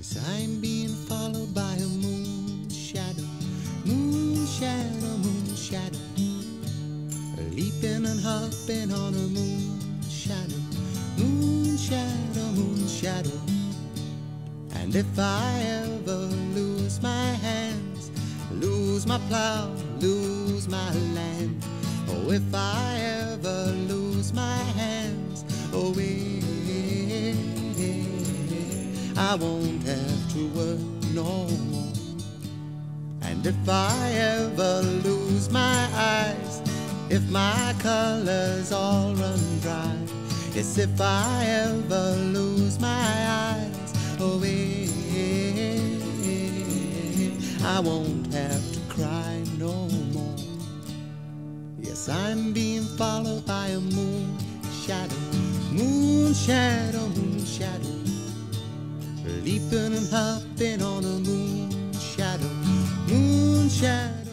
Yes, I'm being followed by a moon shadow, moon shadow, moon shadow. Leaping and hopping on a moon shadow, moon shadow, moon shadow. And if I ever lose my hands, lose my plow, lose my land, oh, if I ever lose my hands, oh, eh, I won't have to work no more. And if I ever lose my eyes, if my colors all run dry, yes, if I ever lose my eyes, oh, eh, I won't have to cry no more. Yes, I'm being followed by a moon shadow, moon shadow, moon shadow. Leaping and hopping on a moon shadow, moon shadow.